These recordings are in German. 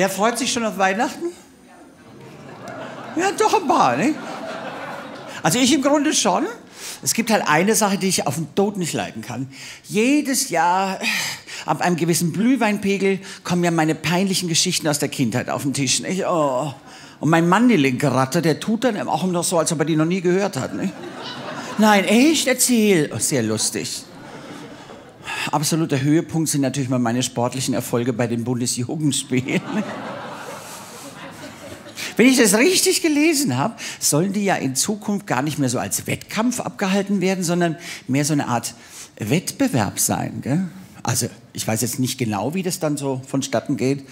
Wer freut sich schon auf Weihnachten? Ja, doch ein paar, ne? Also ich im Grunde schon. Es gibt halt eine Sache, die ich auf den Tod nicht leiden kann. Jedes Jahr ab einem gewissen Blühweinpegel kommen ja meine peinlichen Geschichten aus der Kindheit auf den Tisch. Nicht? Oh. Und mein Mann, die linke Ratte, der tut dann auch immer noch so, als ob er die noch nie gehört hat. Nicht? Nein, echt, erzähl. Oh, sehr lustig. Absoluter Höhepunkt sind natürlich mal meine sportlichen Erfolge bei den Bundesjugendspielen. Wenn ich das richtig gelesen habe, sollen die ja in Zukunft gar nicht mehr so als Wettkampf abgehalten werden, sondern mehr so eine Art Wettbewerb sein. Gell? Also ich weiß jetzt nicht genau, wie das dann so vonstatten geht.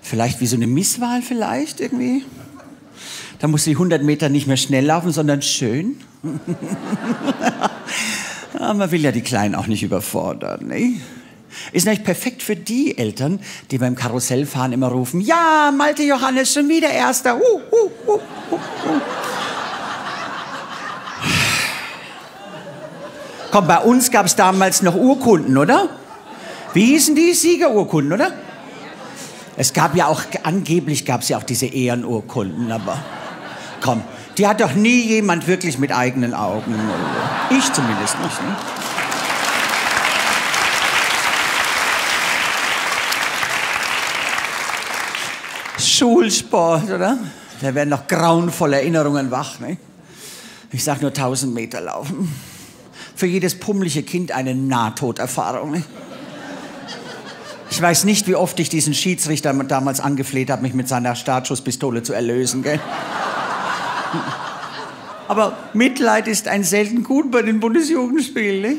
Vielleicht wie so eine Misswahl vielleicht irgendwie. Da muss die 100 Meter nicht mehr schnell laufen, sondern schön. ja, man will ja die Kleinen auch nicht überfordern. Ne? Ist natürlich perfekt für die Eltern, die beim Karussellfahren immer rufen, ja, Malte Johannes, schon wieder Erster. Uh, uh, uh. Komm, bei uns gab es damals noch Urkunden, oder? Wie hießen die Siegerurkunden, oder? Es gab ja auch, angeblich gab es ja auch diese Ehrenurkunden, aber komm, die hat doch nie jemand wirklich mit eigenen Augen. Ich zumindest nicht. Ne? Schulsport, oder? Da werden noch grauenvolle Erinnerungen wach. Ne? Ich sag nur 1000 Meter laufen. Für jedes pummelige Kind eine Nahtoderfahrung. Ne? Ich weiß nicht, wie oft ich diesen Schiedsrichter damals angefleht habe, mich mit seiner Startschusspistole zu erlösen. Gell? Aber Mitleid ist ein selten gut bei den Bundesjugendspielen. Ne?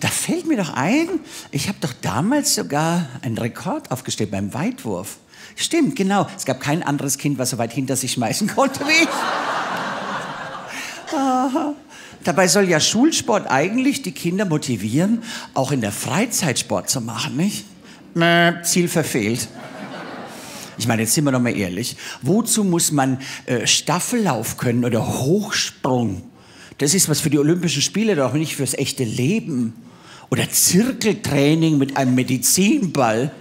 Da fällt mir doch ein, ich habe doch damals sogar einen Rekord aufgestellt beim Weitwurf. Stimmt, genau. Es gab kein anderes Kind, was so weit hinter sich schmeißen konnte wie ich. Aha. Dabei soll ja Schulsport eigentlich die Kinder motivieren, auch in der Freizeit Sport zu machen, nicht? Ziel verfehlt. Ich meine, jetzt sind wir doch mal ehrlich. Wozu muss man äh, Staffellauf können oder Hochsprung? Das ist was für die Olympischen Spiele, doch nicht fürs echte Leben. Oder Zirkeltraining mit einem Medizinball.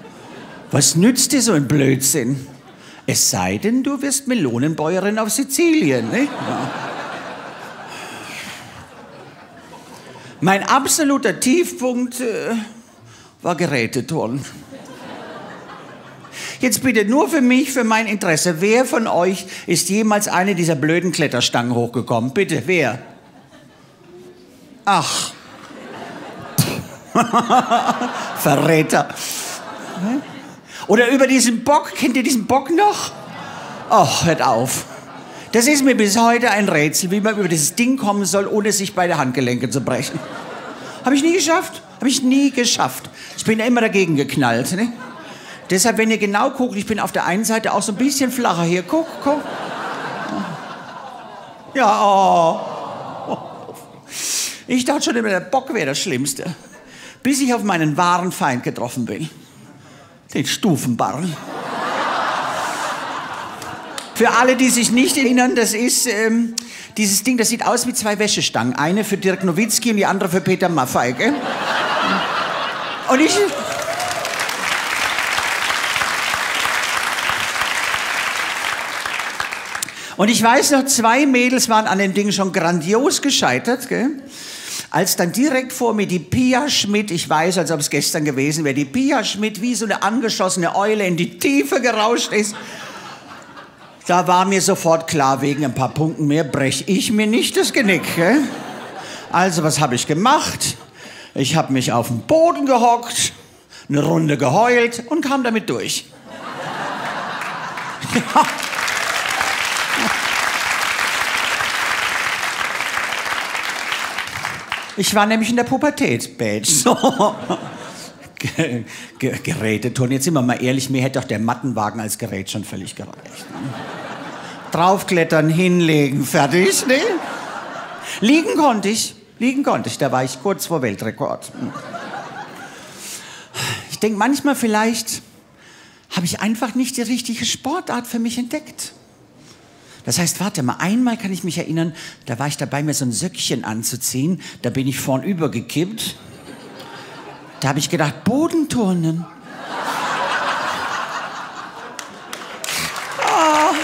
Was nützt dir so ein Blödsinn? Es sei denn, du wirst Melonenbäuerin auf Sizilien. Ne? Ja. Mein absoluter Tiefpunkt äh, war Geräteturnen. Jetzt bitte nur für mich, für mein Interesse. Wer von euch ist jemals eine dieser blöden Kletterstangen hochgekommen? Bitte, wer? Ach. Verräter. Oder über diesen Bock, kennt ihr diesen Bock noch? Ach, hört auf. Das ist mir bis heute ein Rätsel, wie man über dieses Ding kommen soll, ohne sich beide Handgelenke zu brechen. Habe ich nie geschafft. Habe ich nie geschafft. Ich bin immer dagegen geknallt. Ne? Deshalb, wenn ihr genau guckt, ich bin auf der einen Seite auch so ein bisschen flacher hier. Guck, guck. Ja, oh. Ich dachte schon immer, der Bock wäre das Schlimmste. Bis ich auf meinen wahren Feind getroffen bin den Stufenbarren. Für alle, die sich nicht erinnern, das ist ähm, dieses Ding, das sieht aus wie zwei Wäschestangen. Eine für Dirk Nowitzki und die andere für Peter Maffei. Gell? Und ich... Und ich weiß noch, zwei Mädels waren an dem Ding schon grandios gescheitert. Gell? als dann direkt vor mir die Pia Schmidt, ich weiß, als ob es gestern gewesen wäre, die Pia Schmidt wie so eine angeschossene Eule in die Tiefe gerauscht ist, da war mir sofort klar, wegen ein paar Punkten mehr breche ich mir nicht das Genick. Gell? Also was habe ich gemacht? Ich habe mich auf den Boden gehockt, eine Runde geheult und kam damit durch. ja. Ich war nämlich in der Pubertät, Badge. So. Geräteturnen. Jetzt sind wir mal ehrlich, mir hätte auch der Mattenwagen als Gerät schon völlig gereicht. Ne? Draufklettern, hinlegen, fertig, ne? Liegen konnte ich, liegen konnte ich, da war ich kurz vor Weltrekord. Ich denke manchmal vielleicht habe ich einfach nicht die richtige Sportart für mich entdeckt. Das heißt, warte mal, einmal kann ich mich erinnern, da war ich dabei, mir so ein Söckchen anzuziehen, da bin ich vorn übergekippt. Da habe ich gedacht, Bodenturnen. Oh.